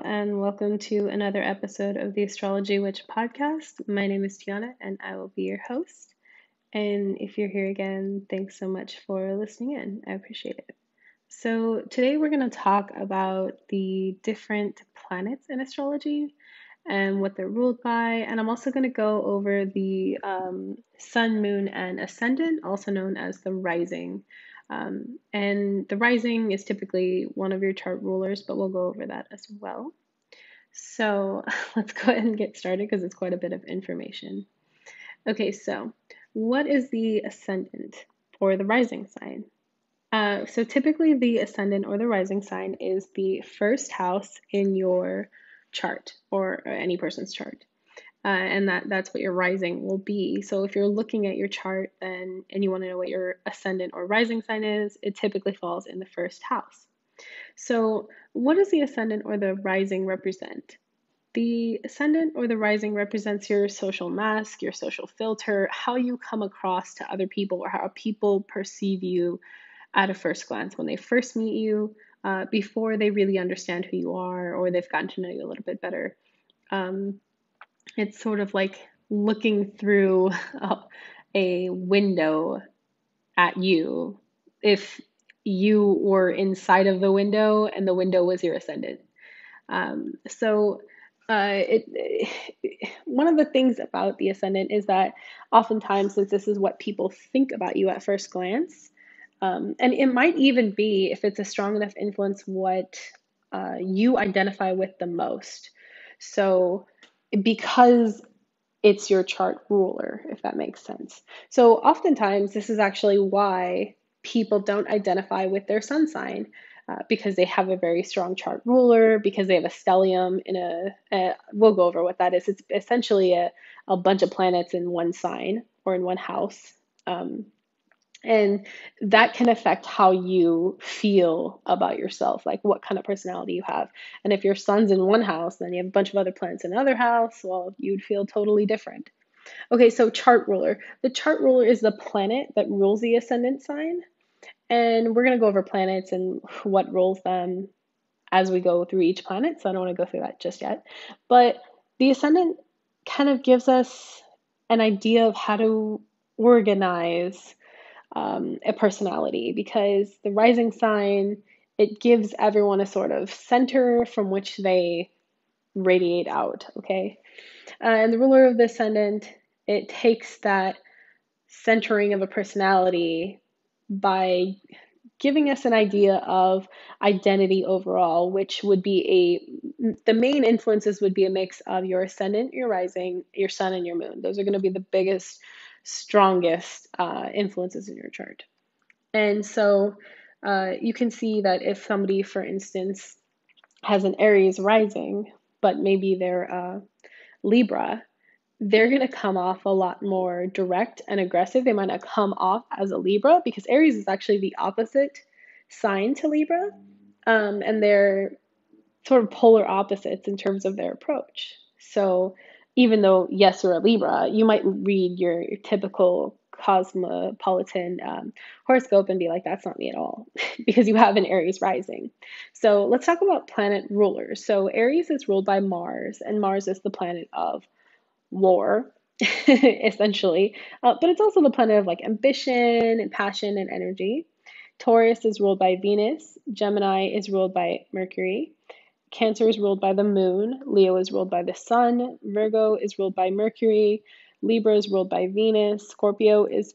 And welcome to another episode of the Astrology Witch podcast. My name is Tiana, and I will be your host. And if you're here again, thanks so much for listening in. I appreciate it. So, today we're going to talk about the different planets in astrology and what they're ruled by. And I'm also going to go over the um, sun, moon, and ascendant, also known as the rising. Um, and the rising is typically one of your chart rulers, but we'll go over that as well. So let's go ahead and get started because it's quite a bit of information. Okay, so what is the ascendant or the rising sign? Uh, so typically, the ascendant or the rising sign is the first house in your chart or any person's chart uh, and that that's what your rising will be. So if you're looking at your chart then and you want to know what your ascendant or rising sign is, it typically falls in the first house. So what does the ascendant or the rising represent? The ascendant or the rising represents your social mask, your social filter, how you come across to other people or how people perceive you at a first glance when they first meet you, uh, before they really understand who you are or they've gotten to know you a little bit better. Um, it's sort of like looking through a window at you if you were inside of the window and the window was your ascendant. Um, so, uh, it, it, one of the things about the ascendant is that oftentimes, since this is what people think about you at first glance, um, and it might even be, if it's a strong enough influence, what uh, you identify with the most. So, because it's your chart ruler, if that makes sense. So, oftentimes, this is actually why people don't identify with their sun sign. Uh, because they have a very strong chart ruler, because they have a stellium in a, a, we'll go over what that is. It's essentially a, a bunch of planets in one sign or in one house. Um, and that can affect how you feel about yourself like what kind of personality you have. And if your sun's in one house then you have a bunch of other planets in another house well you'd feel totally different. Okay so chart ruler. The chart ruler is the planet that rules the ascendant sign. And we're going to go over planets and what rules them as we go through each planet so i don't want to go through that just yet. But the ascendant kind of gives us an idea of how to organize um, a personality because the rising sign it gives everyone a sort of center from which they radiate out okay? Uh, and the ruler of the ascendant it takes that centering of a personality by giving us an idea of identity overall which would be a the main influences would be a mix of your ascendant your rising your sun and your moon. Those are going to be the biggest strongest uh, influences in your chart. And so uh, you can see that if somebody, for instance, has an Aries rising, but maybe they're a Libra, they're going to come off a lot more direct and aggressive. They might not come off as a Libra because Aries is actually the opposite sign to Libra. Um, and they're sort of polar opposites in terms of their approach. So even though yes you're a libra you might read your, typical cosmopolitan um, horoscope and be like that's not me at all because you have an aries rising. So let's talk about planet rulers. So aries is ruled by mars and mars is the planet of war essentially. Uh, but it's also the planet of like ambition and passion and energy. Taurus is ruled by venus. Gemini is ruled by mercury Cancer is ruled by the moon, Leo is ruled by the sun, Virgo is ruled by Mercury, Libra is ruled by Venus, Scorpio is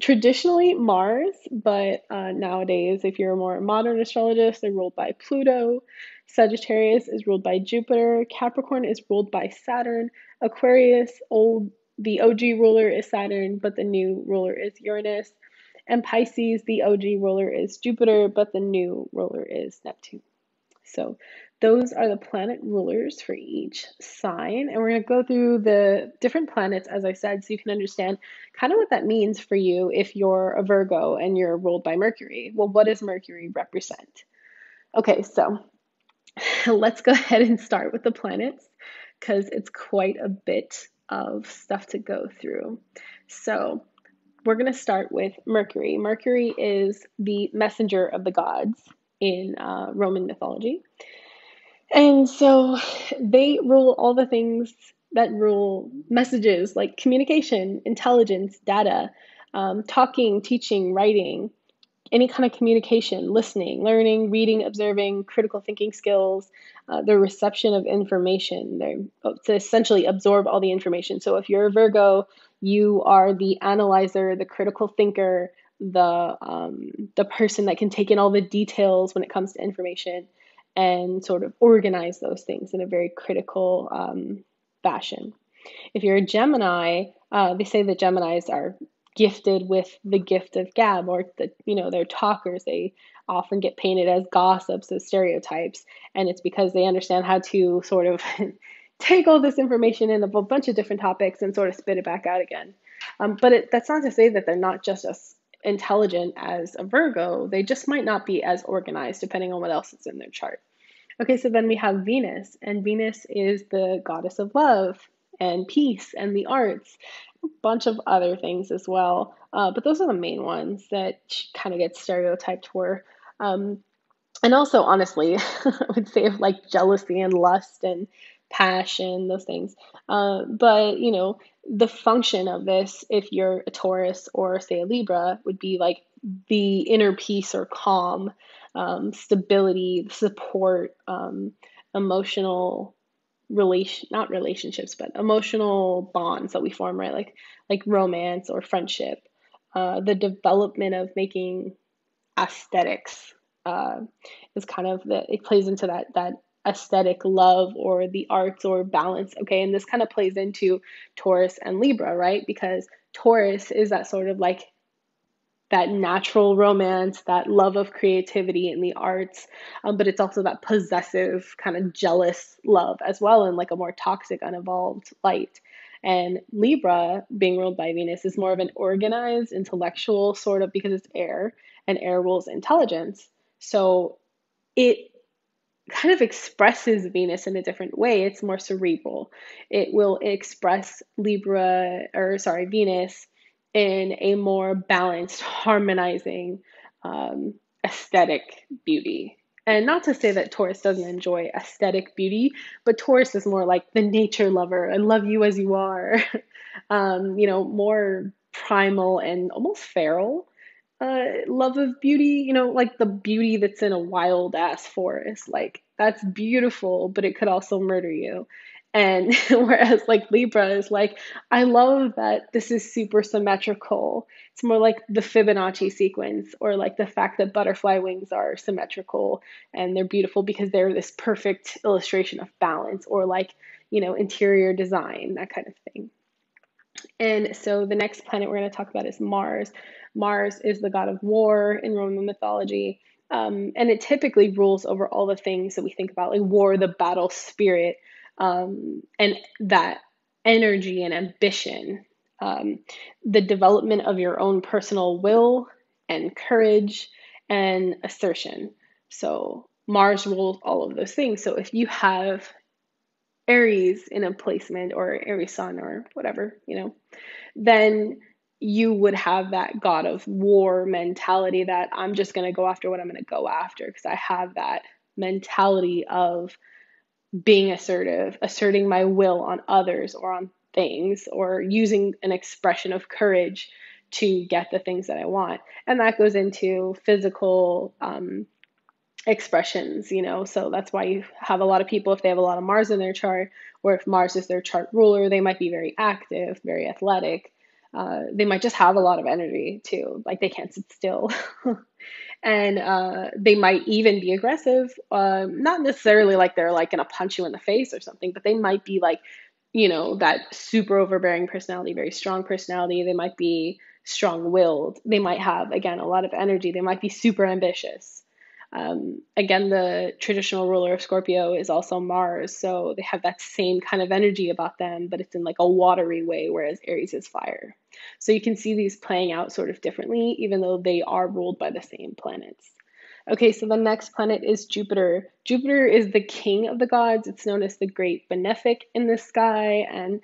traditionally Mars, but uh, nowadays, if you're a more modern astrologist, they're ruled by Pluto. Sagittarius is ruled by Jupiter. Capricorn is ruled by Saturn. Aquarius, old the OG ruler is Saturn, but the new ruler is Uranus. And Pisces, the OG ruler is Jupiter, but the new ruler is Neptune. So those are the planet rulers for each sign. And we're going to go through the different planets, as I said, so you can understand kind of what that means for you if you're a Virgo and you're ruled by Mercury. Well, what does Mercury represent? Okay, so let's go ahead and start with the planets because it's quite a bit of stuff to go through. So we're going to start with Mercury. Mercury is the messenger of the gods in uh, Roman mythology. And so they rule all the things that rule messages like communication, intelligence, data, um, talking, teaching, writing, any kind of communication, listening, learning, reading, observing, critical thinking skills, uh, the reception of information. They're oh, to essentially absorb all the information. So if you're a Virgo, you are the analyzer, the critical thinker, the um, the person that can take in all the details when it comes to information and sort of organize those things in a very critical um, fashion. If you're a Gemini, uh, they say that Geminis are gifted with the gift of gab or the you know they're talkers they often get painted as gossips as stereotypes and it's because they understand how to sort of take all this information in a bunch of different topics and sort of spit it back out again um, but it, that's not to say that they're not just as intelligent as a virgo they just might not be as organized depending on what else is in their chart okay so then we have venus and venus is the goddess of love and peace and the arts a bunch of other things as well. Uh, but those are the main ones that kind of get stereotyped for. Um, and also, honestly, I would say of like jealousy and lust and passion, those things. Uh, but, you know, the function of this, if you're a Taurus or say a Libra, would be like the inner peace or calm, um, stability, support, um, emotional relation not relationships but emotional bonds that we form right like like romance or friendship uh, the development of making aesthetics uh, is kind of the it plays into that that aesthetic love or the arts or balance okay and this kind of plays into taurus and libra right because taurus is that sort of like that natural romance, that love of creativity in the arts, um, but it's also that possessive, kind of jealous love as well, in like a more toxic, unevolved light. And Libra, being ruled by Venus, is more of an organized, intellectual sort of because it's air, and air rules intelligence. So it kind of expresses Venus in a different way. It's more cerebral. It will express Libra, or sorry, Venus in a more balanced, harmonizing um, aesthetic beauty. And not to say that Taurus doesn't enjoy aesthetic beauty, but Taurus is more like the nature lover. I love you as you are. um, you know, more primal and almost feral uh, love of beauty. You know, like the beauty that's in a wild ass forest. Like, that's beautiful, but it could also murder you. And whereas like Libra is like, I love that this is super symmetrical. It's more like the Fibonacci sequence or like the fact that butterfly wings are symmetrical and they're beautiful because they're this perfect illustration of balance or like, you know, interior design, that kind of thing. And so the next planet we're going to talk about is Mars. Mars is the god of war in Roman mythology. Um, and it typically rules over all the things that we think about, like war, the battle spirit, um, and that energy and ambition, um, the development of your own personal will and courage and assertion. So Mars rules all of those things. So if you have Aries in a placement or Aries Sun or whatever, you know, then you would have that God of war mentality that I'm just going to go after what I'm going to go after because I have that mentality of being assertive, asserting my will on others or on things, or using an expression of courage to get the things that I want. And that goes into physical um, expressions, you know. So that's why you have a lot of people, if they have a lot of Mars in their chart, or if Mars is their chart ruler, they might be very active, very athletic. Uh, they might just have a lot of energy too, like they can't sit still. and uh, they might even be aggressive. Um, not necessarily like they're like gonna punch you in the face or something, but they might be like, you know, that super overbearing personality, very strong personality. They might be strong willed. They might have, again, a lot of energy. They might be super ambitious. Um, again, the traditional ruler of Scorpio is also Mars, so they have that same kind of energy about them, but it's in like a watery way, whereas Aries is fire. So you can see these playing out sort of differently, even though they are ruled by the same planets. Okay, so the next planet is Jupiter. Jupiter is the king of the gods. It's known as the great benefic in the sky, and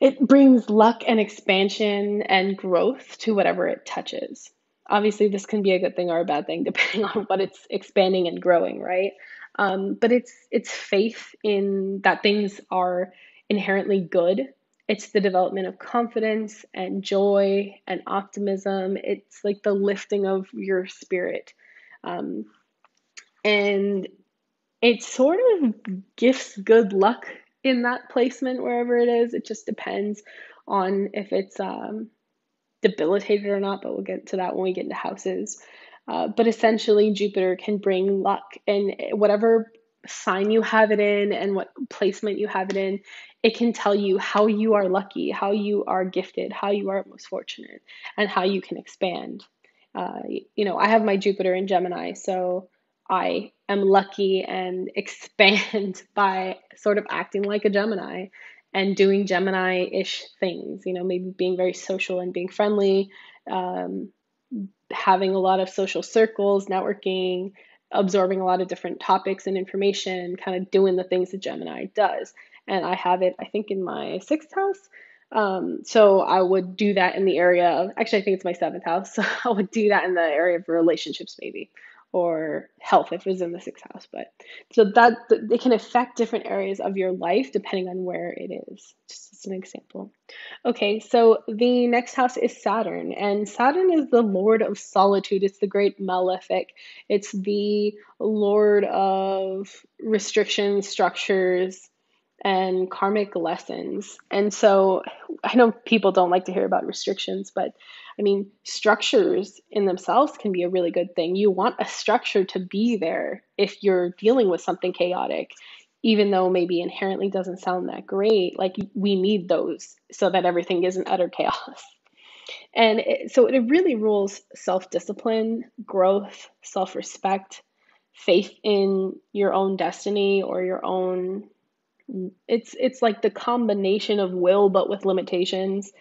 it brings luck and expansion and growth to whatever it touches obviously this can be a good thing or a bad thing depending on what it's expanding and growing right Um, but it's it's faith in that things are inherently good. It's the development of confidence and joy and optimism. It's like the lifting of your spirit. Um, and it sort of gifts good luck in that placement wherever it is. It just depends on if it's um, debilitated or not, but we'll get to that when we get into houses. Uh, but essentially, Jupiter can bring luck, and whatever sign you have it in and what placement you have it in, it can tell you how you are lucky, how you are gifted, how you are most fortunate, and how you can expand. Uh, you know, I have my Jupiter in Gemini, so I am lucky and expand by sort of acting like a Gemini and doing Gemini ish things, you know, maybe being very social and being friendly, um, having a lot of social circles, networking, absorbing a lot of different topics and information, kind of doing the things that Gemini does. And I have it, I think, in my sixth house. Um, so I would do that in the area of, actually, I think it's my seventh house. So I would do that in the area of relationships, maybe or health if it was in the sixth house. But so that it can affect different areas of your life depending on where it is. Just as an example. Okay, so the next house is Saturn, and Saturn is the lord of solitude. It's the great malefic. It's the lord of restrictions, structures, and karmic lessons. And so I know people don't like to hear about restrictions, but I mean, structures in themselves can be a really good thing. You want a structure to be there if you're dealing with something chaotic, even though maybe inherently doesn't sound that great. Like, we need those so that everything isn't utter chaos. And it, so it really rules self discipline, growth, self respect, faith in your own destiny or your own it's it's like the combination of will but with limitations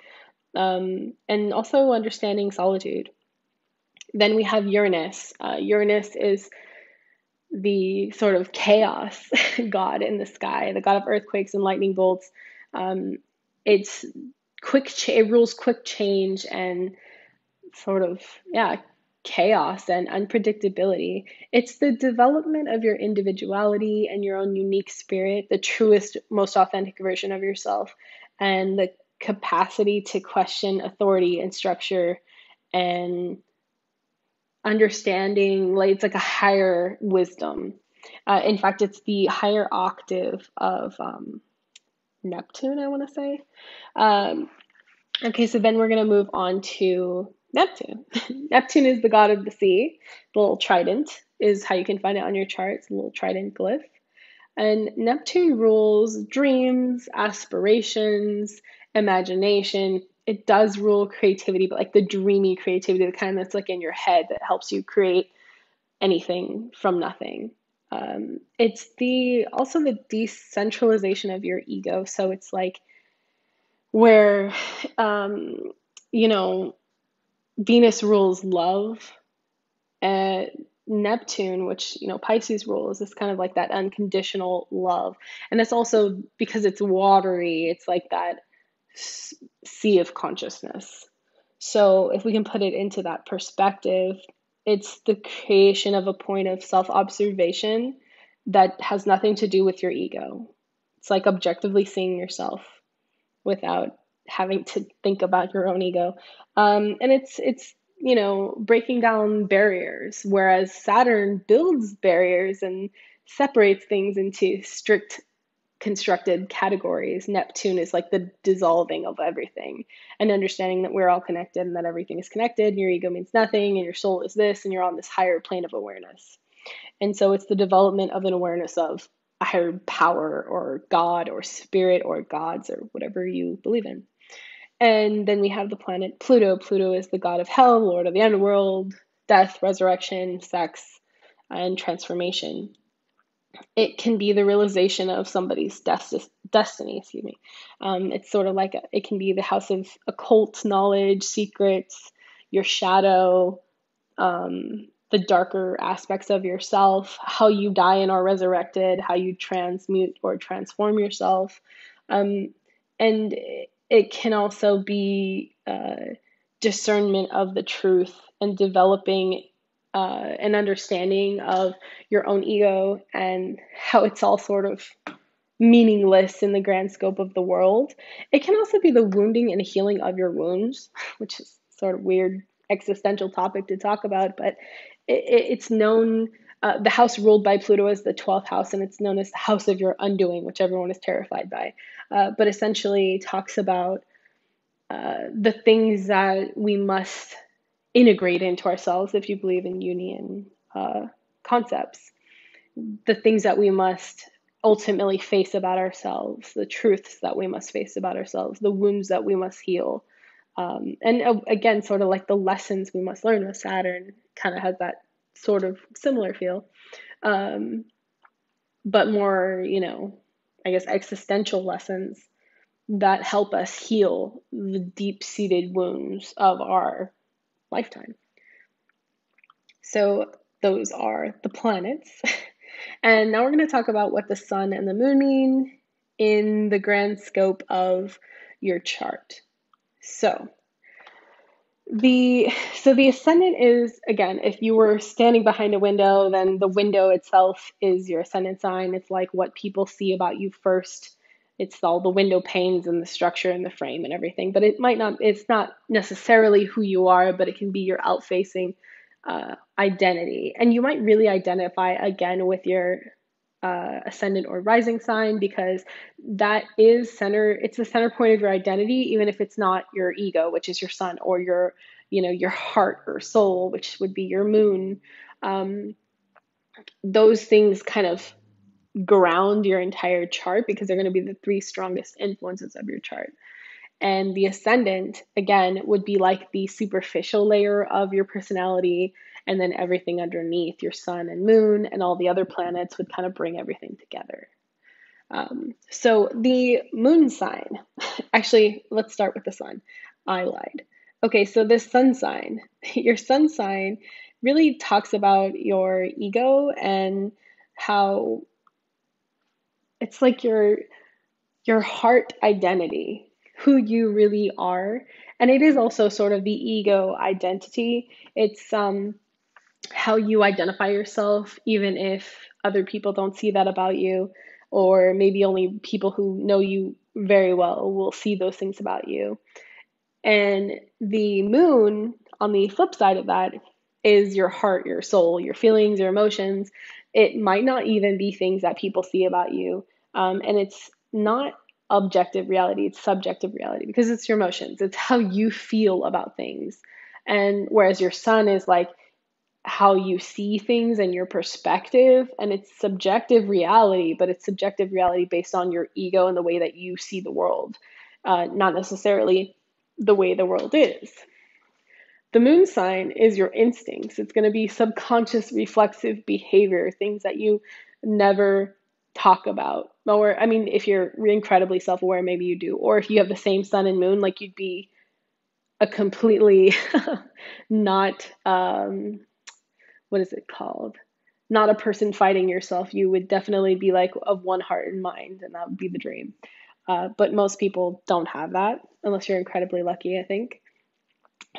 um, and also understanding solitude. Then we have uranus. Uh, uranus is the sort of chaos god in the sky the god of earthquakes and lightning bolts. Um, it's quick cha- it rules quick change and sort of yeah chaos and unpredictability. It's the development of your individuality and your own unique spirit, the truest, most authentic version of yourself, and the capacity to question authority and structure and understanding like it's like a higher wisdom uh, in fact it's the higher octave of um, neptune i want to say um, okay so then we're going to move on to Neptune. Neptune is the god of the sea. The little trident is how you can find it on your charts a little trident glyph. And Neptune rules dreams, aspirations, imagination. It does rule creativity, but like the dreamy creativity, the kind that's like in your head that helps you create anything from nothing. Um, it's the also the decentralization of your ego. So it's like where um, you know Venus rules love. And Neptune, which, you know, Pisces rules, is kind of like that unconditional love. And it's also because it's watery, it's like that sea of consciousness. So if we can put it into that perspective, it's the creation of a point of self observation that has nothing to do with your ego. It's like objectively seeing yourself without having to think about your own ego. Um, and it's it's you know breaking down barriers, whereas Saturn builds barriers and separates things into strict constructed categories. Neptune is like the dissolving of everything and understanding that we're all connected and that everything is connected. And your ego means nothing and your soul is this and you're on this higher plane of awareness. And so it's the development of an awareness of a higher power or God or spirit or gods or whatever you believe in. And then we have the planet Pluto. Pluto is the god of hell, lord of the underworld, death, resurrection, sex, and transformation. It can be the realization of somebody's desti- destiny. Excuse me. Um, it's sort of like a, it can be the house of occult knowledge, secrets, your shadow, um, the darker aspects of yourself, how you die and are resurrected, how you transmute or transform yourself. Um, and it can also be uh, discernment of the truth and developing uh, an understanding of your own ego and how it's all sort of meaningless in the grand scope of the world. It can also be the wounding and healing of your wounds, which is sort of weird existential topic to talk about, but it, it's known. Uh, the house ruled by Pluto is the 12th house, and it's known as the house of your undoing, which everyone is terrified by. Uh, but essentially, talks about uh, the things that we must integrate into ourselves if you believe in Jungian uh, concepts, the things that we must ultimately face about ourselves, the truths that we must face about ourselves, the wounds that we must heal. Um, and uh, again, sort of like the lessons we must learn with Saturn kind of has that sort of similar feel. Um, but more, you know, I guess existential lessons that help us heal the deep seated wounds of our lifetime. So, those are the planets. and now we're going to talk about what the sun and the moon mean in the grand scope of your chart. So, the so the ascendant is again if you were standing behind a window then the window itself is your ascendant sign it's like what people see about you first it's all the window panes and the structure and the frame and everything but it might not it's not necessarily who you are but it can be your out facing uh, identity. And you might really identify again with your uh, ascendant or rising sign because that is center it's the center point of your identity even if it's not your ego which is your sun or your you know your heart or soul which would be your moon. Um, those things kind of ground your entire chart because they're going to be the three strongest influences of your chart and the ascendant again would be like the superficial layer of your personality and then everything underneath your sun and moon and all the other planets would kind of bring everything together. Um, so the moon sign, actually, let's start with the sun. I lied. Okay, so this sun sign, your sun sign really talks about your ego and how it's like your your heart identity, who you really are. And it is also sort of the ego identity. It's um how you identify yourself, even if other people don't see that about you, or maybe only people who know you very well will see those things about you. And the moon, on the flip side of that, is your heart, your soul, your feelings, your emotions. It might not even be things that people see about you. Um, and it's not objective reality, it's subjective reality because it's your emotions, it's how you feel about things. And whereas your sun is like, how you see things and your perspective and it's subjective reality but it's subjective reality based on your ego and the way that you see the world uh, not necessarily the way the world is. The moon sign is your instincts. It's going to be subconscious reflexive behavior things that you never talk about i mean if you're incredibly self-aware maybe you do or if you have the same sun and moon like you'd be a completely not um, what is it called? Not a person fighting yourself. You would definitely be like of one heart and mind, and that would be the dream. Uh, but most people don't have that unless you're incredibly lucky, I think.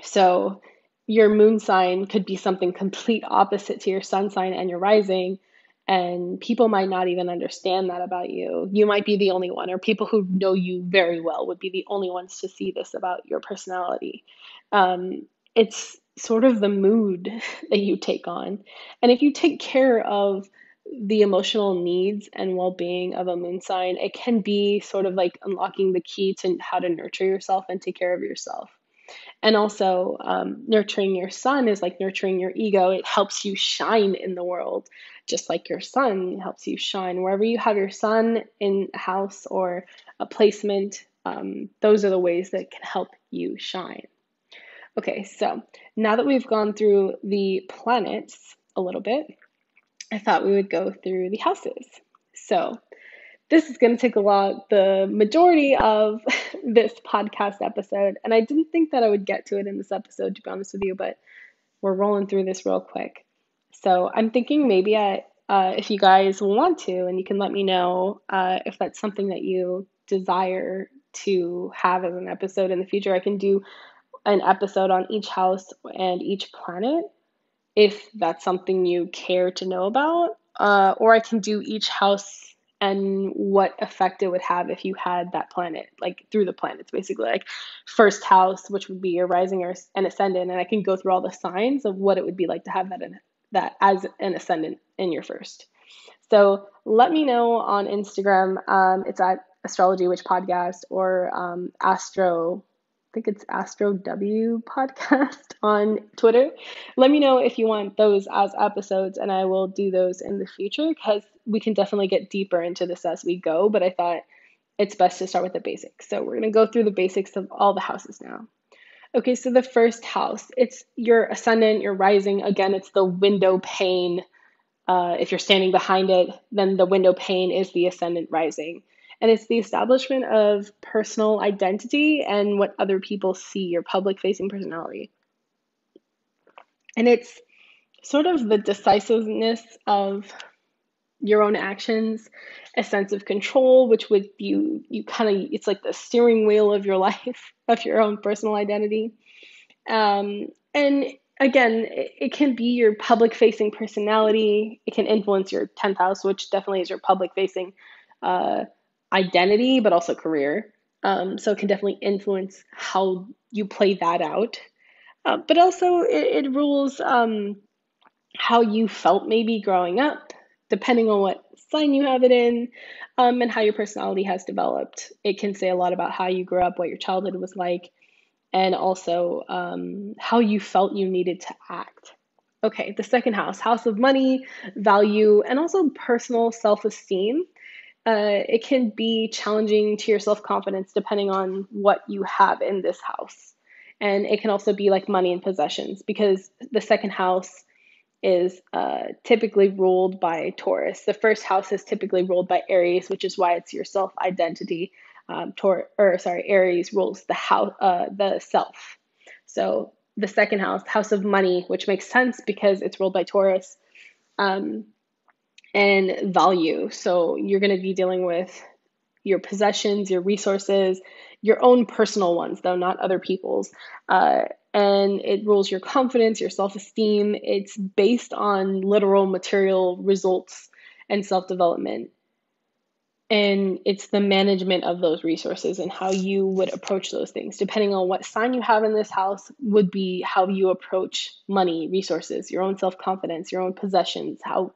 So your moon sign could be something complete opposite to your sun sign and your rising and people might not even understand that about you. You might be the only one, or people who know you very well would be the only ones to see this about your personality. Um, it's sort of the mood that you take on. And if you take care of the emotional needs and well being of a moon sign, it can be sort of like unlocking the key to how to nurture yourself and take care of yourself. And also, um, nurturing your sun is like nurturing your ego. It helps you shine in the world, just like your sun helps you shine. Wherever you have your sun in a house or a placement, um, those are the ways that can help you shine. Okay, so now that we've gone through the planets a little bit, I thought we would go through the houses. So this is going to take a lot, the majority of this podcast episode. And I didn't think that I would get to it in this episode, to be honest with you, but we're rolling through this real quick. So I'm thinking maybe I, uh, if you guys want to, and you can let me know uh, if that's something that you desire to have as an episode in the future, I can do an episode on each house and each planet if that's something you care to know about. Uh, or I can do each house and what effect it would have if you had that planet, like through the planets, basically, like first house, which would be your rising or an ascendant, and I can go through all the signs of what it would be like to have that in, that as an ascendant in your first. So let me know on Instagram. Um, it's at Astrology Witch Podcast or um, Astro I think it's Astro W podcast on Twitter. Let me know if you want those as episodes, and I will do those in the future because we can definitely get deeper into this as we go. But I thought it's best to start with the basics. So we're going to go through the basics of all the houses now. Okay, so the first house, it's your ascendant, your rising. Again, it's the window pane. Uh, if you're standing behind it, then the window pane is the ascendant rising and it's the establishment of personal identity and what other people see your public facing personality. And it's sort of the decisiveness of your own actions, a sense of control, which would you you kind of it's like the steering wheel of your life, of your own personal identity. Um, and again, it, it can be your public facing personality. It can influence your 10th house, which definitely is your public facing uh, identity, but also career. Um, so it can definitely influence how you play that out. Uh, but also, it, it rules um, how you felt maybe growing up, depending on what sign you have it in, um, and how your personality has developed. It can say a lot about how you grew up, what your childhood was like, and also um, how you felt you needed to act. Okay, the second house, house of money, value, and also personal self esteem uh, it can be challenging to your self confidence depending on what you have in this house. And it can also be like money and possessions because the second house is uh, typically ruled by Taurus. The first house is typically ruled by Aries, which is why it's your self identity. Um, Tor- or sorry, Aries rules the house, uh, the self. So the second house, house of money, which makes sense because it's ruled by Taurus. Um, and value. So you're going to be dealing with your possessions, your resources, your own personal ones, though not other people's. Uh, and it rules your confidence, your self esteem. It's based on literal material results and self development. And it's the management of those resources and how you would approach those things. Depending on what sign you have in this house, would be how you approach money, resources, your own self confidence, your own possessions, how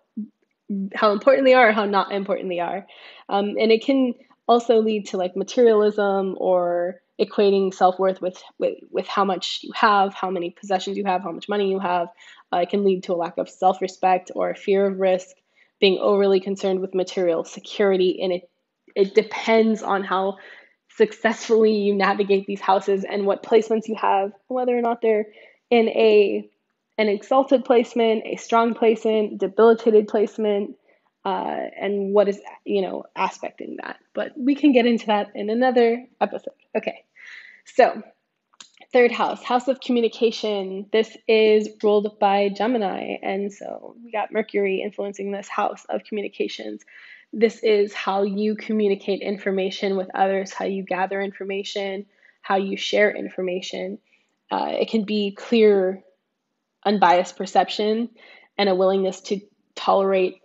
how important they are, how not important they are. Um, and it can also lead to like materialism or equating self-worth with, with with how much you have how many possessions you have how much money you have uh, it can lead to a lack of self-respect or a fear of risk. Being overly concerned with material security and it it depends on how successfully you navigate these houses and what placements you have whether or not they're in a an exalted placement, a strong placement, debilitated placement, uh, and what is you know aspecting that. But we can get into that in another episode. Okay, so third house, house of communication. This is ruled by Gemini, and so we got Mercury influencing this house of communications. This is how you communicate information with others, how you gather information, how you share information. Uh, it can be clear unbiased perception and a willingness to tolerate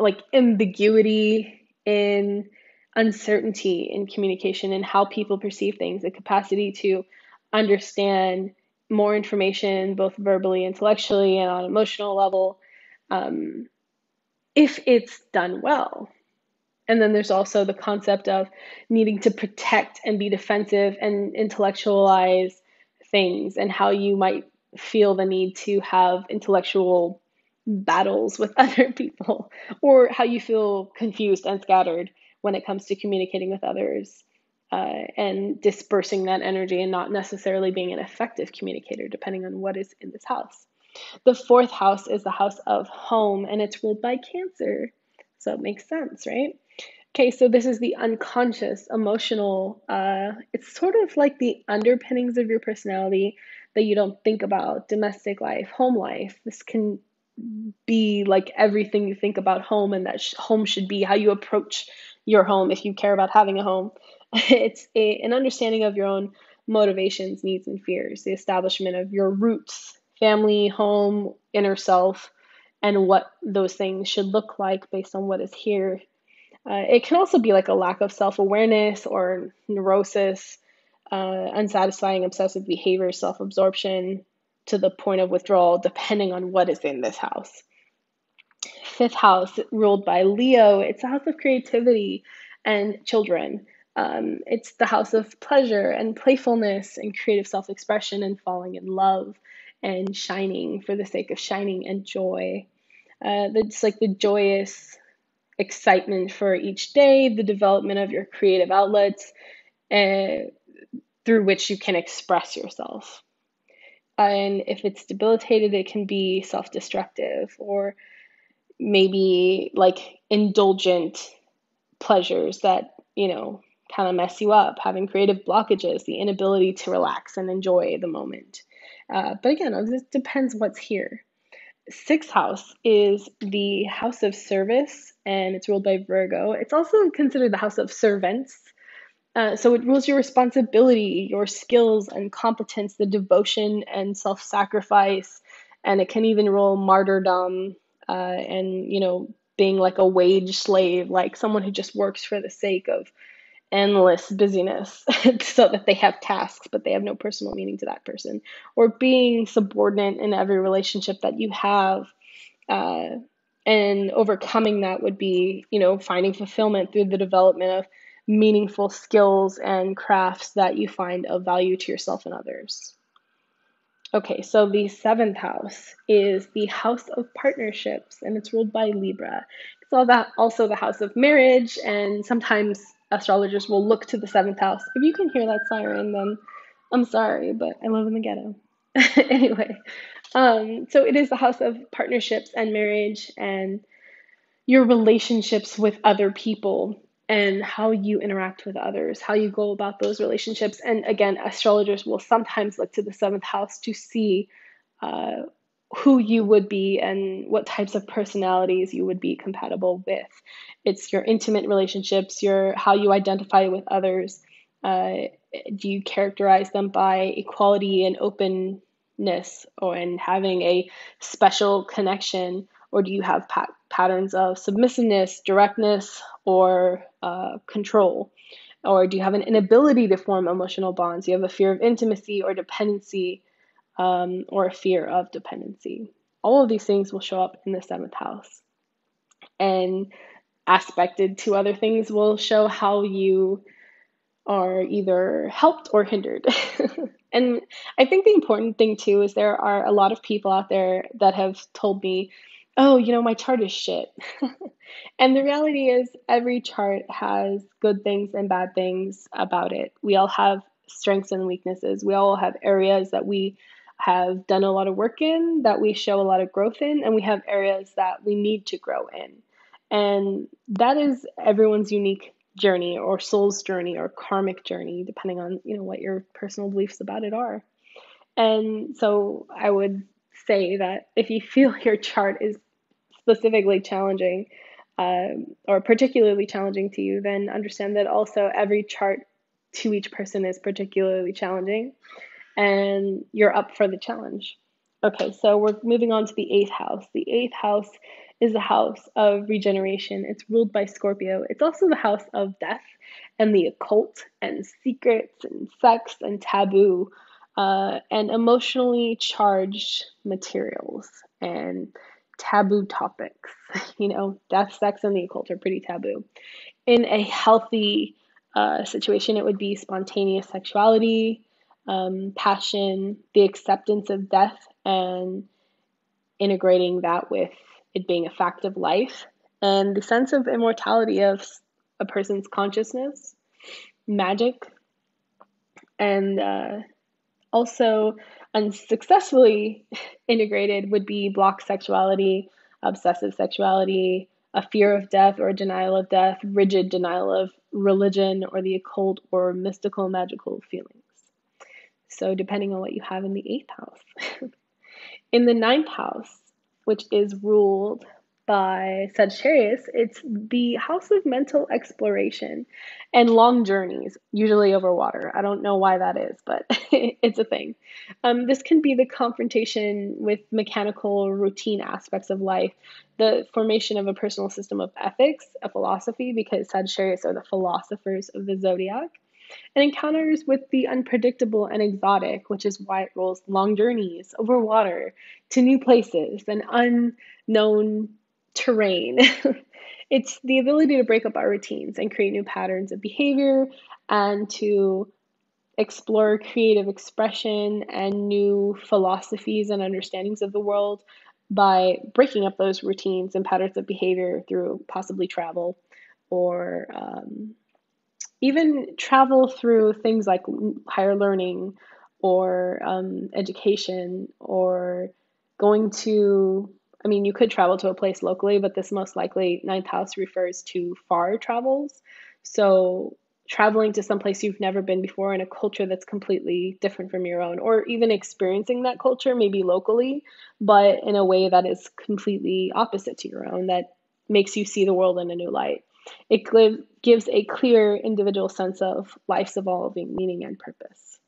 like ambiguity in uncertainty in communication and how people perceive things, the capacity to understand more information, both verbally, intellectually, and on emotional level, um, if it's done well. And then there's also the concept of needing to protect and be defensive and intellectualize things and how you might feel the need to have intellectual battles with other people, or how you feel confused and scattered when it comes to communicating with others uh, and dispersing that energy and not necessarily being an effective communicator, depending on what is in this house. The fourth house is the house of home, and it's ruled by Cancer. So it makes sense, right? Okay, so this is the unconscious, emotional, uh, it's sort of like the underpinnings of your personality that you don't think about domestic life, home life. This can be like everything you think about home, and that sh- home should be how you approach your home if you care about having a home. it's a, an understanding of your own motivations, needs, and fears, the establishment of your roots family, home, inner self, and what those things should look like based on what is here. Uh, it can also be like a lack of self awareness or neurosis, uh, unsatisfying obsessive behavior, self absorption to the point of withdrawal, depending on what is in this house. Fifth house, ruled by Leo, it's a house of creativity and children. Um, it's the house of pleasure and playfulness and creative self expression and falling in love and shining for the sake of shining and joy. Uh, it's like the joyous excitement for each day, the development of your creative outlets uh, through which you can express yourself. And if it's debilitated, it can be self destructive or maybe like indulgent pleasures that, you know, kind of mess you up, having creative blockages, the inability to relax and enjoy the moment. Uh, but again, it depends what's here. Sixth house is the house of service and it's ruled by Virgo. It's also considered the house of servants. Uh, so it rules your responsibility, your skills and competence, the devotion and self sacrifice, and it can even rule martyrdom uh, and, you know, being like a wage slave, like someone who just works for the sake of endless busyness so that they have tasks but they have no personal meaning to that person. Or being subordinate in every relationship that you have uh, and overcoming that would be you know finding fulfillment through the development of meaningful skills and crafts that you find of value to yourself and others okay so the seventh house is the house of partnerships and it's ruled by libra it's all that also the house of marriage and sometimes astrologers will look to the seventh house. If you can hear that siren, then I'm sorry, but I live in the ghetto. anyway, um, so it is the house of partnerships and marriage and your relationships with other people and how you interact with others, how you go about those relationships. And again, astrologers will sometimes look to the seventh house to see uh, who you would be and what types of personalities you would be compatible with. It's your intimate relationships, your how you identify with others. Uh, do you characterize them by equality and openness, or and having a special connection, or do you have patterns of submissiveness, directness, or uh, control? Or do you have an inability to form emotional bonds? You have a fear of intimacy or dependency um, or a fear of dependency. All of these things will show up in the seventh house. And aspected to other things will show how you are either helped or hindered. and I think the important thing too is there are a lot of people out there that have told me, oh, you know, my chart is shit. and the reality is, every chart has good things and bad things about it. We all have strengths and weaknesses, we all have areas that we have done a lot of work in, that we show a lot of growth in, and we have areas that we need to grow in. And that is everyone's unique journey or soul's journey or karmic journey, depending on, you know, what your personal beliefs about it are. And so I would say that if you feel your chart is specifically challenging um, or particularly challenging to you, then understand that also every chart to each person is particularly challenging and you're up for the challenge. Okay, so we're moving on to the eighth house. The eighth house is the house of regeneration. It's ruled by Scorpio. It's also the house of death and the occult and secrets and sex and taboo uh, and emotionally charged materials and taboo topics. You know, death, sex, and the occult are pretty taboo. In a healthy uh, situation, it would be spontaneous sexuality, um, passion, the acceptance of death, and integrating that with it being a fact of life, and the sense of immortality of a person's consciousness, magic, and uh, also unsuccessfully integrated would be block sexuality, obsessive sexuality, a fear of death or denial of death, rigid denial of religion or the occult or mystical magical feelings. So, depending on what you have in the eighth house. in the ninth house, which is ruled by Sagittarius, it's the house of mental exploration and long journeys, usually over water. I don't know why that is, but it's a thing. Um, this can be the confrontation with mechanical routine aspects of life, the formation of a personal system of ethics, a philosophy, because Sagittarius are the philosophers of the zodiac and encounters with the unpredictable and exotic, which is why it rolls long journeys over water to new places and unknown terrain. it's the ability to break up our routines and create new patterns of behavior and to explore creative expression and new philosophies and understandings of the world by breaking up those routines and patterns of behavior through possibly travel or um, even travel through things like higher learning or um, education or going to I mean, you could travel to a place locally, but this most likely ninth house refers to far travels. So, traveling to some place you've never been before in a culture that's completely different from your own, or even experiencing that culture maybe locally, but in a way that is completely opposite to your own, that makes you see the world in a new light. It gives a clear individual sense of life's evolving meaning and purpose.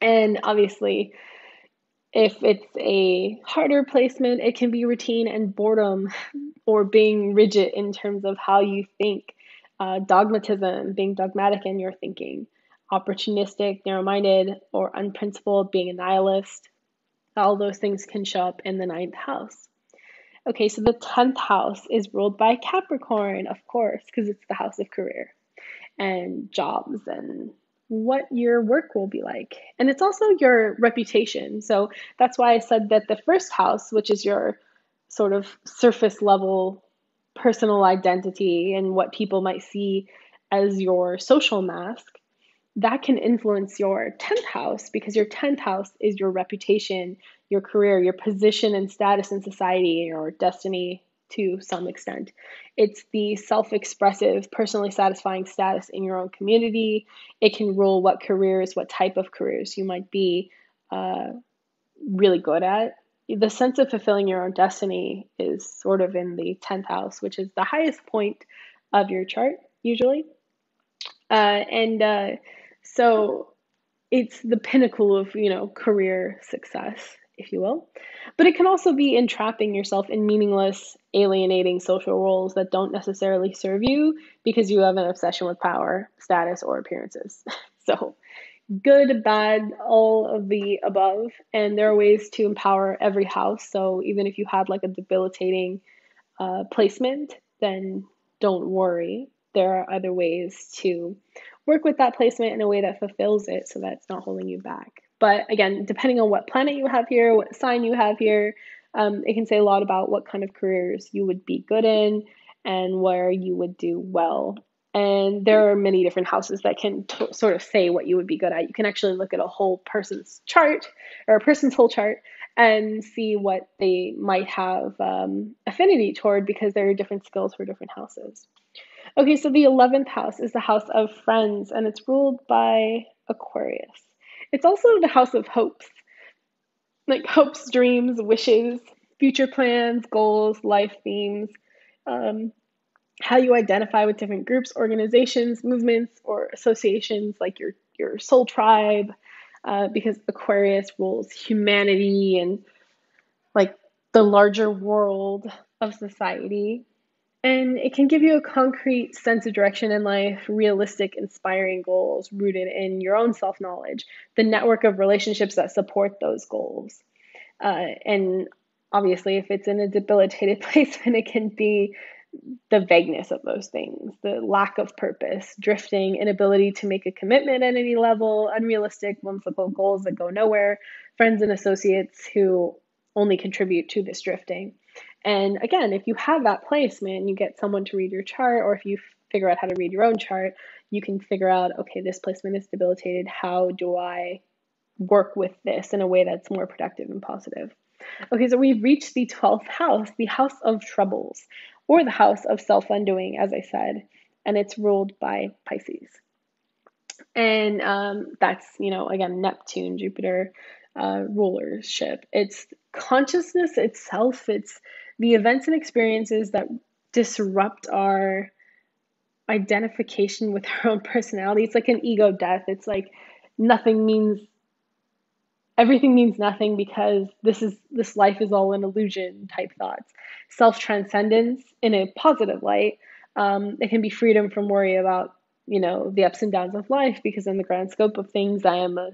And obviously, if it's a harder placement, it can be routine and boredom or being rigid in terms of how you think, uh, dogmatism, being dogmatic in your thinking, opportunistic, narrow minded, or unprincipled, being a nihilist. All those things can show up in the ninth house. Okay, so the 10th house is ruled by Capricorn, of course, because it's the house of career and jobs and what your work will be like. And it's also your reputation. So that's why I said that the first house, which is your sort of surface level personal identity and what people might see as your social mask, that can influence your 10th house because your 10th house is your reputation, your career, your position and status in society, your destiny to some extent. It's the self expressive, personally satisfying status in your own community. It can rule what careers, what type of careers you might be uh, really good at. The sense of fulfilling your own destiny is sort of in the 10th house, which is the highest point of your chart, usually. Uh, and uh, so it's the pinnacle of, you know, career success if you will. But it can also be entrapping yourself in meaningless, alienating social roles that don't necessarily serve you because you have an obsession with power, status, or appearances. so, good, bad, all of the above. And there are ways to empower every house. So, even if you had like a debilitating uh, placement, then don't worry. There are other ways to work with that placement in a way that fulfills it so that it's not holding you back. But again, depending on what planet you have here, what sign you have here, um, it can say a lot about what kind of careers you would be good in and where you would do well. And there are many different houses that can t- sort of say what you would be good at. You can actually look at a whole person's chart or a person's whole chart and see what they might have um, affinity toward because there are different skills for different houses. Okay, so the 11th house is the house of friends and it's ruled by Aquarius. It's also the house of hopes, like hopes, dreams, wishes, future plans, goals, life themes, um, how you identify with different groups, organizations, movements, or associations, like your your soul tribe, uh, because Aquarius rules humanity and like the larger world of society. And it can give you a concrete sense of direction in life, realistic, inspiring goals rooted in your own self knowledge, the network of relationships that support those goals. Uh, and obviously, if it's in a debilitated placement, it can be the vagueness of those things, the lack of purpose, drifting, inability to make a commitment at any level, unrealistic, whimsical goals that go nowhere, friends and associates who only contribute to this drifting. And again, if you have that placement, you get someone to read your chart, or if you figure out how to read your own chart, you can figure out okay, this placement is debilitated. How do I work with this in a way that's more productive and positive? Okay, so we've reached the 12th house, the house of troubles, or the house of self undoing, as I said, and it's ruled by Pisces. And um, that's, you know, again, Neptune, Jupiter uh, rulership. It's consciousness itself, it's the events and experiences that disrupt our identification with our own personality. It's like an ego death. It's like nothing means everything means nothing because this is this life is all an illusion type thoughts. Self transcendence in a positive light. Um, it can be freedom from worry about you know the ups and downs of life because in the grand scope of things, I am a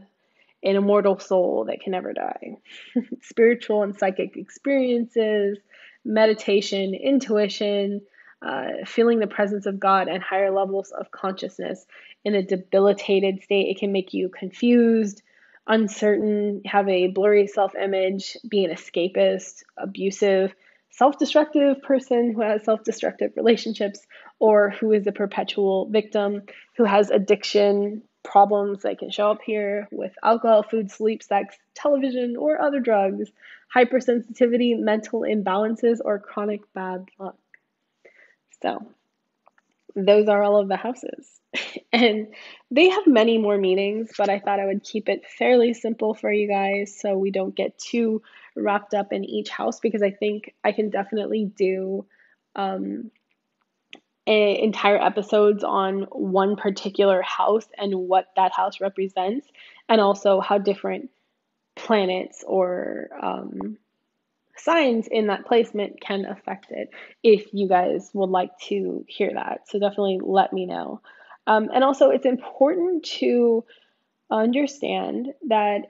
an immortal soul that can never die. Spiritual and psychic experiences, meditation, intuition, uh, feeling the presence of God and higher levels of consciousness in a debilitated state. It can make you confused, uncertain, have a blurry self image, be an escapist, abusive, self destructive person who has self destructive relationships, or who is a perpetual victim, who has addiction problems that can show up here with alcohol, food, sleep, sex, television, or other drugs, hypersensitivity, mental imbalances, or chronic bad luck. So, those are all of the houses. and they have many more meanings, but I thought I would keep it fairly simple for you guys so we don't get too wrapped up in each house because I think I can definitely do um, a, entire episodes on one particular house and what that house represents, and also how different planets or um, signs in that placement can affect it if you guys would like to hear that. So definitely let me know. Um, and also, it's important to understand that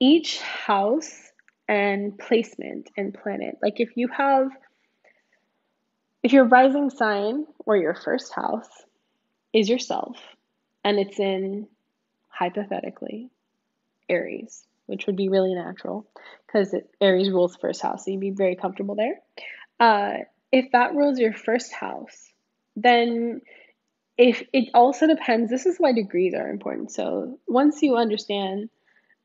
each house and placement and planet, like if you have, if your rising sign or your first house is yourself and it's in hypothetically Aries, which would be really natural because Aries rules first house, so you'd be very comfortable there. Uh, if that rules your first house, then if it also depends, this is why degrees are important. So once you understand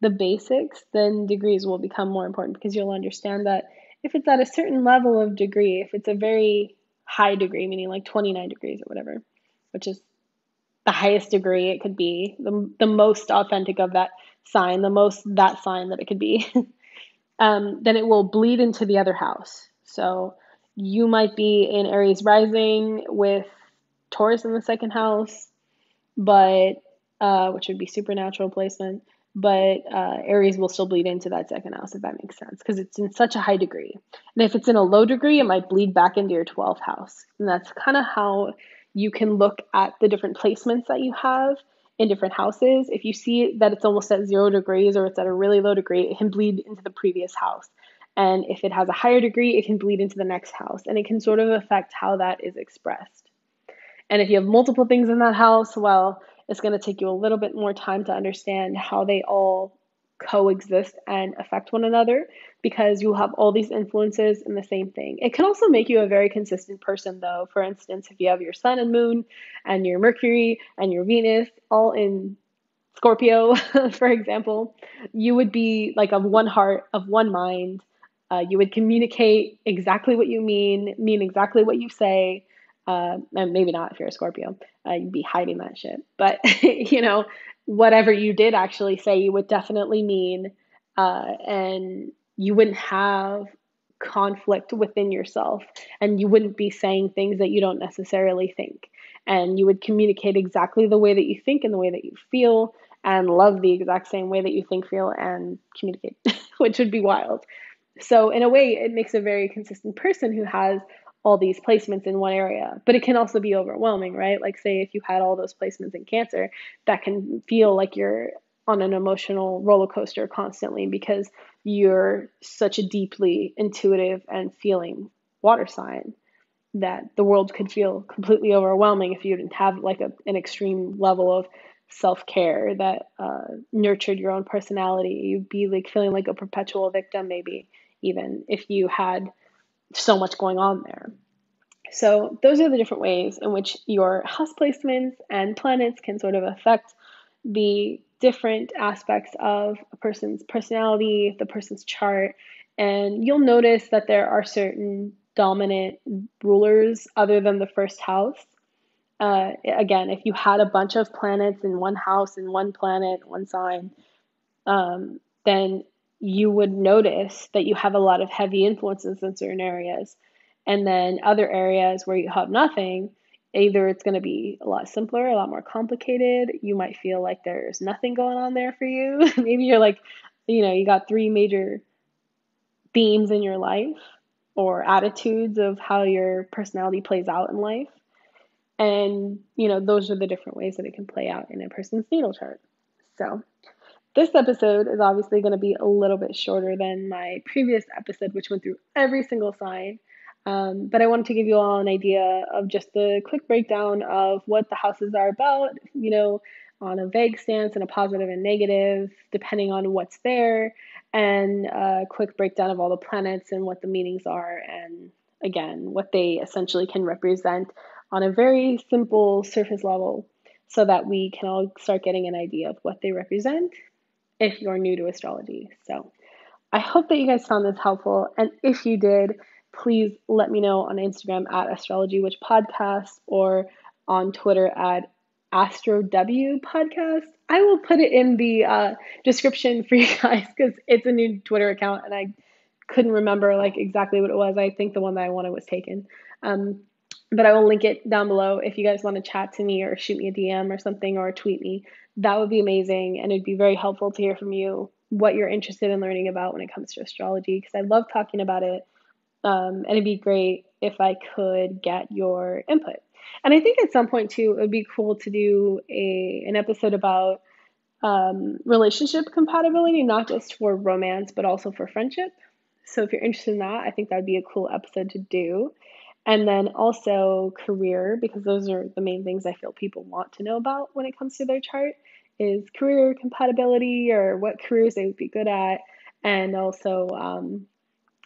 the basics, then degrees will become more important because you'll understand that if it's at a certain level of degree, if it's a very high degree, meaning like 29 degrees or whatever, which is the highest degree it could be, the, the most authentic of that sign, the most that sign that it could be, um, then it will bleed into the other house. So you might be in Aries rising with Taurus in the second house, but uh, which would be supernatural placement. But uh, Aries will still bleed into that second house if that makes sense because it's in such a high degree. And if it's in a low degree, it might bleed back into your 12th house. And that's kind of how you can look at the different placements that you have in different houses, if you see that it's almost at zero degrees or it's at a really low degree, it can bleed into the previous house. And if it has a higher degree, it can bleed into the next house. And it can sort of affect how that is expressed. And if you have multiple things in that house, well, it's going to take you a little bit more time to understand how they all coexist and affect one another because you'll have all these influences in the same thing. It can also make you a very consistent person, though. For instance, if you have your sun and moon and your Mercury and your Venus all in Scorpio, for example, you would be like of one heart, of one mind. Uh, you would communicate exactly what you mean, mean exactly what you say. Uh, and maybe not if you're a Scorpio, uh, you'd be hiding that shit. But you know, whatever you did actually say, you would definitely mean, uh, and you wouldn't have conflict within yourself, and you wouldn't be saying things that you don't necessarily think, and you would communicate exactly the way that you think and the way that you feel, and love the exact same way that you think, feel, and communicate, which would be wild. So, in a way, it makes a very consistent person who has all these placements in one area. But it can also be overwhelming, right? Like, say, if you had all those placements in Cancer, that can feel like you're on an emotional roller coaster constantly because you're such a deeply intuitive and feeling water sign that the world could feel completely overwhelming if you didn't have like a, an extreme level of self-care that uh, nurtured your own personality you'd be like feeling like a perpetual victim maybe even if you had so much going on there. So, those are the different ways in which your house placements and planets can sort of affect the different aspects of a person's personality, the person's chart. And you'll notice that there are certain dominant rulers other than the first house. Uh, again, if you had a bunch of planets in one house, in one planet, one sign, um, then you would notice that you have a lot of heavy influences in certain areas. And then other areas where you have nothing, either it's going to be a lot simpler, a lot more complicated. You might feel like there's nothing going on there for you. Maybe you're like, you know, you got three major themes in your life or attitudes of how your personality plays out in life. And, you know, those are the different ways that it can play out in a person's natal chart. So, this episode is obviously going to be a little bit shorter than my previous episode, which went through every single sign. Um, but I wanted to give you all an idea of just the quick breakdown of what the houses are about, you know, on a vague stance and a positive and negative, depending on what's there, and a quick breakdown of all the planets and what the meanings are, and again, what they essentially can represent on a very simple surface level so that we can all start getting an idea of what they represent if you're new to astrology. So I hope that you guys found this helpful. And if you did, please let me know on Instagram at astrology witch podcast or on Twitter at Astro W podcast. I will put it in the uh, description for you guys because it's a new Twitter account and I couldn't remember like exactly what it was. I think the one that I wanted was taken. Um, but I will link it down below if you guys want to chat to me or shoot me a DM or something or tweet me. That would be amazing and it'd be very helpful to hear from you what you're interested in learning about when it comes to astrology because I love talking about it. Um, and it'd be great if I could get your input. And I think at some point too, it would be cool to do a an episode about um, relationship compatibility, not just for romance, but also for friendship. So if you're interested in that, I think that would be a cool episode to do. And then also career, because those are the main things I feel people want to know about when it comes to their chart is career compatibility or what careers they would be good at, and also um,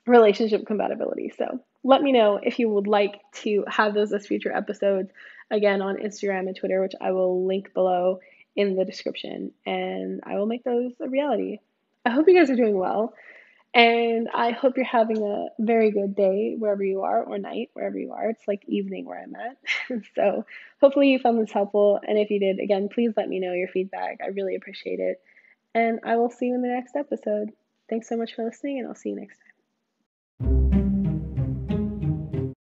relationship compatibility. So let me know if you would like to have those as future episodes again on Instagram and Twitter, which I will link below in the description, and I will make those a reality. I hope you guys are doing well. And I hope you're having a very good day wherever you are, or night wherever you are. It's like evening where I'm at. so hopefully you found this helpful. And if you did, again, please let me know your feedback. I really appreciate it. And I will see you in the next episode. Thanks so much for listening, and I'll see you next time.